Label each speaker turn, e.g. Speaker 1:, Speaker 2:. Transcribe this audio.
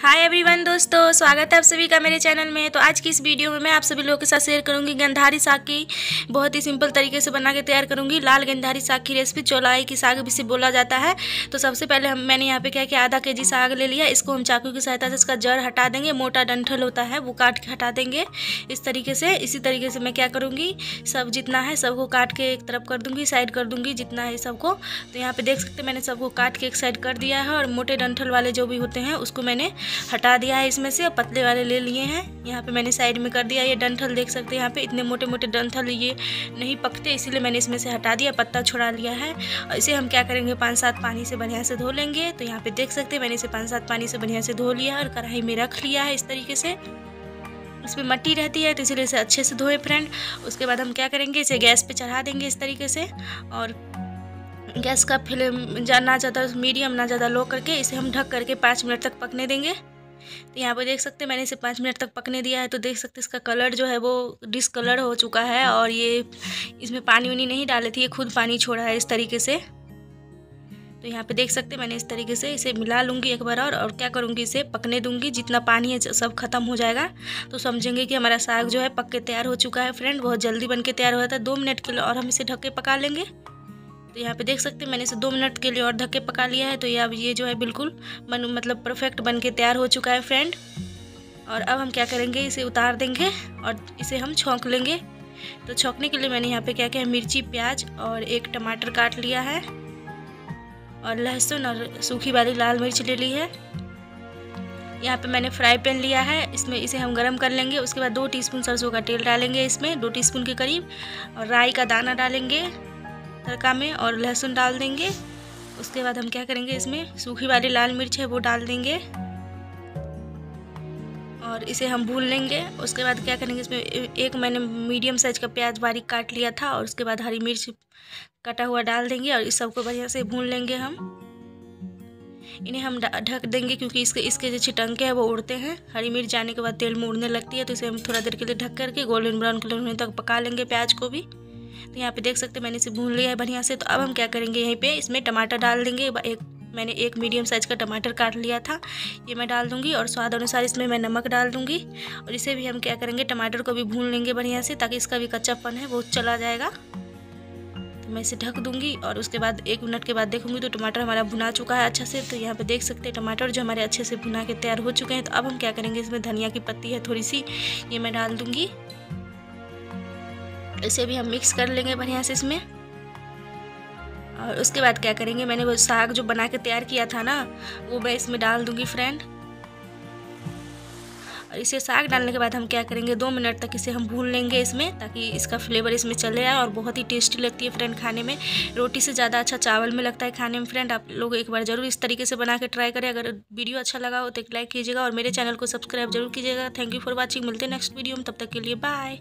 Speaker 1: Hi everyone दोस्तों, स्वागत है आप सभी का मेरे चैनल में। तो आज की इस वीडियो में मैं आप सभी लोगों के साथ शेयर करूँगी गंधारी साग की। बहुत ही सिंपल तरीके से बना के तैयार करूँगी। लाल गंधारी साग की रेसिपी चौलाई की साग भी से बोला जाता है। तो सबसे पहले हम, मैंने यहाँ पे क्या किया, आधा के जी साग ले लिया। इसको हम चाकू की सहायता से इसका जड़ हटा देंगे। मोटा डंठल होता है, वो काट के हटा देंगे। इस तरीके से, इसी तरीके से मैं क्या करूँगी, सब जितना है सबको काट के एक तरफ़ कर दूँगी साइड कर दूँगी, जितना है सबको। तो यहाँ पर देख सकते मैंने सबको काट के एक साइड कर दिया है। और मोटे डंठल वाले जो भी होते हैं, उसको मैंने हटा दिया है इसमें से और पतले वाले ले लिए हैं। यहाँ पे मैंने साइड में कर दिया, ये डंठल देख सकते हैं यहाँ पे। इतने मोटे मोटे डंठल ये नहीं पकते, इसीलिए मैंने इसमें से हटा दिया, पत्ता छुड़ा लिया है। और इसे हम क्या करेंगे पाँच सात पानी से बढ़िया से धो लेंगे। तो यहाँ पे देख सकते हैं मैंने इसे पाँच सात पानी से बढ़िया से धो लिया और कढ़ाई में रख लिया है इस तरीके से। इसमें मट्टी रहती है तो इसीलिए इसे अच्छे से धोए फ्रेंड। उसके बाद हम क्या करेंगे, इसे गैस पे चढ़ा देंगे इस तरीके से। और गैस का फ्लेम ना ज़्यादा, मीडियम ना ज़्यादा लो करके इसे हम ढक करके पाँच मिनट तक पकने देंगे। तो यहाँ पर देख सकते हैं, मैंने इसे पाँच मिनट तक पकने दिया है। तो देख सकते हैं, इसका कलर जो है वो डिसकलर हो चुका है और ये इसमें पानी वानी नहीं डाले थे, ये खुद पानी छोड़ा है इस तरीके से। तो यहाँ पे देख सकते हैं, मैंने इस तरीके से इसे मिला लूँगी एक बार और और क्या करूँगी इसे पकने दूँगी। जितना पानी है सब खत्म हो जाएगा। तो समझेंगे कि हमारा साग जो है पक के तैयार हो चुका है फ्रेंड बहुत जल्दी बन के तैयार हो जाता है। दो मिनट के लिए और हम इसे ढक के पका लेंगे। तो यहाँ पे देख सकते हैं, मैंने इसे दो मिनट के लिए और धक्के पका लिया है। तो ये अब ये जो है बिल्कुल बन मतलब परफेक्ट बन के तैयार हो चुका है फ्रेंड और अब हम क्या करेंगे, इसे उतार देंगे और इसे हम छोंक लेंगे। तो छोंकने के लिए मैंने यहाँ पे क्या किया मिर्ची, प्याज और एक टमाटर काट लिया है। और लहसुन और सूखी वाली लाल मिर्च ले ली है। यहाँ पे मैंने फ्राई पैन लिया है, इसमें इसे हम गरम कर लेंगे। उसके बाद दो टीस्पून सरसों का तेल डालेंगे इसमें, दो टीस्पून के करीब। और राई का दाना डालेंगे। तड़का में और लहसुन डाल देंगे। उसके बाद हम क्या करेंगे इसमें? सूखी वाली लाल मिर्च है, वो डाल देंगे। और इसे हम भून लेंगे। उसके बाद क्या करेंगे इसमें? एक मैंने मीडियम साइज़ का प्याज बारीक काट लिया था और उसके बाद हरी मिर्च कटा हुआ डाल देंगे और इस सबको बढ़िया से भून लेंगे हम। इन्हें हम ढक देंगे क्योंकि इसके इसके जो छिटंके हैं वो उड़ते हैं। हरी मिर्च जाने के बाद तेल में उड़ने लगती है तो इसे हम थोड़ा देर के लिए ढक करके गोल्डन ब्राउन कलर होने तक पका लेंगे प्याज को भी। तो यहाँ पे देख सकते हैं मैंने इसे भून लिया है बढ़िया से। तो अब हम क्या करेंगे, यहीं पे इसमें टमाटर डाल देंगे। एक, मैंने एक मीडियम साइज़ का टमाटर काट लिया था, ये मैं डाल दूँगी और स्वाद अनुसार इसमें मैं नमक डाल दूँगी। और इसे भी हम क्या करेंगे, टमाटर को भी भून लेंगे बढ़िया से, ताकि इसका भी कच्चापन है वो चला जाएगा। तो मैं इसे ढक दूँगी और उसके बाद, एक मिनट के बाद देखूँगी तो टमाटर हमारा भुना चुका है अच्छा से। तो यहाँ पे देख सकते हैं टमाटर जो हमारे अच्छे से भुना के तैयार हो चुके हैं। तो अब हम क्या करेंगे, इसमें धनिया की पत्ती है थोड़ी सी, ये मैं डाल दूँगी। इसे भी हम मिक्स कर लेंगे बढ़िया से इसमें। और उसके बाद क्या करेंगे, मैंने वो साग जो बना के तैयार किया था ना, वो मैं इसमें डाल दूँगी फ्रेंड और इसे साग डालने के बाद हम क्या करेंगे, दो मिनट तक इसे हम भून लेंगे इसमें, ताकि इसका फ्लेवर इसमें चले आए, और बहुत ही टेस्टी लगती है फ्रेंड खाने में। रोटी से ज़्यादा अच्छा चावल में लगता है खाने में फ्रेंड आप लोग एक बार ज़रूर इस तरीके से बना के ट्राई करें। अगर वीडियो अच्छा लगा हो तो एक लाइक कीजिएगा, और मेरे चैनल को सब्सक्राइब ज़रूर कीजिएगा। थैंक यू फॉर वॉचिंग मिलते हैं नेक्स्ट वीडियो में, तब तक के लिए बाय